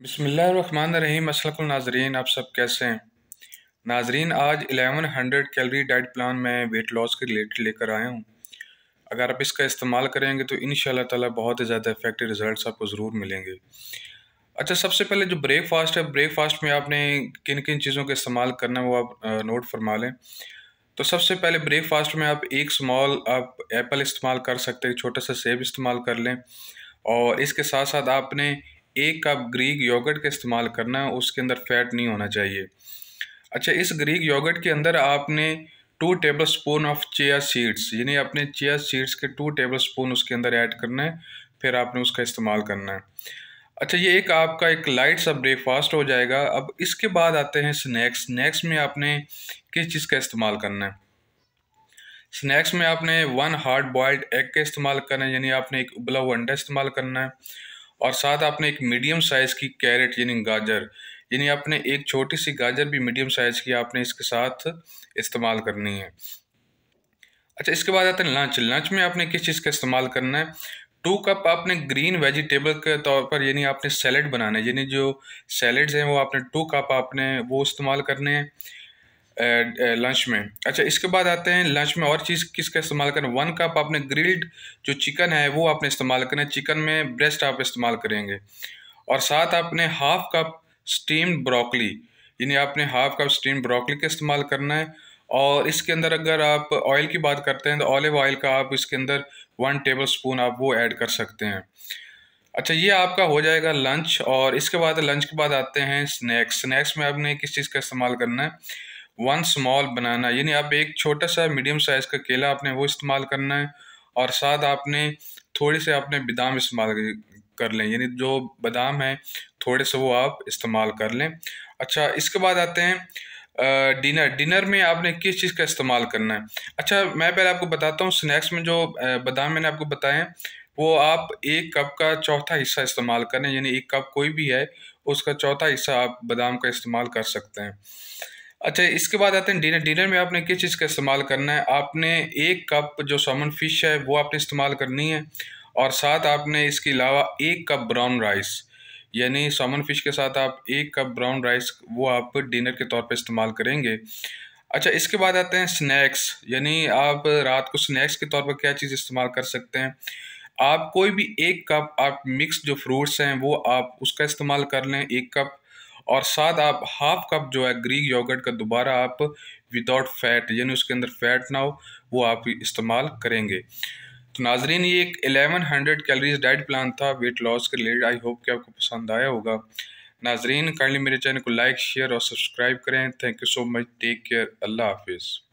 बिसमीम नाजरीन, आप सब कैसे हैं? नाजरीन, आज 1100 कैलोरी डाइट प्लान में वेट लॉस के रिलेटेड लेकर आया हूँ। अगर आप इसका इस्तेमाल करेंगे तो इन ताला बहुत ही ज़्यादा इफ़ेक्टिव रिजल्ट्स आपको ज़रूर मिलेंगे। अच्छा सबसे पहले जो ब्रेकफास्ट है ब्रेकफास्ट में आपने किन किन चीज़ों का इस्तेमाल करना है वो आप नोट फरमा लें। तो सबसे पहले ब्रेकफास्ट में आप एक स्मॉल आप एप्पल इस्तेमाल कर सकते हैं छोटा सा सेब इस्तेमाल कर लें। और इसके साथ साथ आपने एक कप ग्रीक योगर्ट का इस्तेमाल करना है उसके अंदर फैट नहीं होना चाहिए। अच्छा इस ग्रीक योगर्ट के अंदर आपने two tablespoon of chia seeds यानी आपने चिया सीड्स के टू टेबल स्पून उसके अंदर ऐड करना है, फिर आपने उसका इस्तेमाल करना है। अच्छा ये एक आपका एक लाइट सा ब्रेकफास्ट हो जाएगा। अब इसके बाद आते हैं स्नैक्स स्नैक्स में आपने किस चीज़ का इस्तेमाल करना है? स्नैक्स में आपने वन हार्ड बॉयल्ड एग का इस्तेमाल करना है, यानी आपने एक उबला हुआ अंडा इस्तेमाल करना है। और साथ आपने एक मीडियम साइज़ की कैरेट यानी गाजर, यानी आपने एक छोटी सी गाजर भी मीडियम साइज़ की आपने इसके साथ इस्तेमाल करनी है। अच्छा इसके बाद आते हैं लंच लंच में आपने किस चीज़ का इस्तेमाल करना है? टू कप आपने ग्रीन वेजिटेबल के तौर पर, यानी आपने सैलड बनाना है, यानी जो सैलड्स हैं वो आपने टू कप आपने वो इस्तेमाल करने हैं। लंच में। अच्छा इसके बाद आते हैं लंच में और चीज़ किसका इस्तेमाल करें? वन कप आपने ग्रिल्ड जो चिकन है, वो आपने इस्तेमाल करना है चिकन में ब्रेस्ट आप इस्तेमाल करेंगे। और साथ आपने हाफ़ कप स्टीम्ड ब्रोकली यानी आपने हाफ़ कप स्टीम ब्रोकली का इस्तेमाल करना है। और इसके अंदर अगर आप ऑयल की बात करते हैं तो ऑलिव ऑयल का आप इसके अंदर वन टेबल स्पून आप वो ऐड कर सकते हैं। अच्छा ये आपका हो जाएगा लंच और इसके बाद लंच के बाद आते हैं स्नैक्स स्नैक्स में आपने किस चीज़ का इस्तेमाल करना है? वन स्मॉल बनाना यानी आप एक छोटा सा मीडियम साइज़ का केला आपने वो इस्तेमाल करना है और साथ आपने थोड़ी से आपने बादाम इस्तेमाल कर लें, यानी जो बादाम है, थोड़े से वो आप इस्तेमाल कर लें। अच्छा इसके बाद आते हैं डिनर डिनर में आपने किस चीज़ का इस्तेमाल करना है? अच्छा मैं पहले आपको बताता हूँ स्नैक्स में जो बादाम मैंने आपको बताए वो आप एक कप का चौथा हिस्सा इस्तेमाल करें, यानी एक कप कोई भी है, उसका चौथा हिस्सा आप बादाम का इस्तेमाल कर सकते हैं। अच्छा इसके बाद आते हैं डिनर। डिनर में आपने किस चीज़ का इस्तेमाल करना है? आपने एक कप जो सामन फ़िश है, वो आपने इस्तेमाल करनी है और साथ आपने इसके अलावा एक कप ब्राउन राइस यानी सामन फ़िश के साथ आप एक कप ब्राउन राइस वो आप डिनर के तौर पे इस्तेमाल करेंगे। अच्छा इसके बाद आते हैं स्नैक्स यानी आप रात को स्नैक्स के तौर पर क्या चीज़ इस्तेमाल कर सकते हैं? आप कोई भी एक कप, आप मिक्स जो फ्रूट्स हैं, वो आप उसका इस्तेमाल कर लें। एक कप और साथ आप हाफ़ कप जो है ग्रीक योगर्ट का दोबारा आप विदाउट फैट यानी उसके अंदर फैट ना हो, वो आप इस्तेमाल करेंगे। तो नाजरीन, ये एक 1100 कैलरीज डाइट प्लान था वेट लॉस के रिलेटेड आई होप कि आपको पसंद आया होगा। नाजरीन काइंडली मेरे चैनल को लाइक शेयर और सब्सक्राइब करें। Thank you so much take care अल्लाह हाफिज़।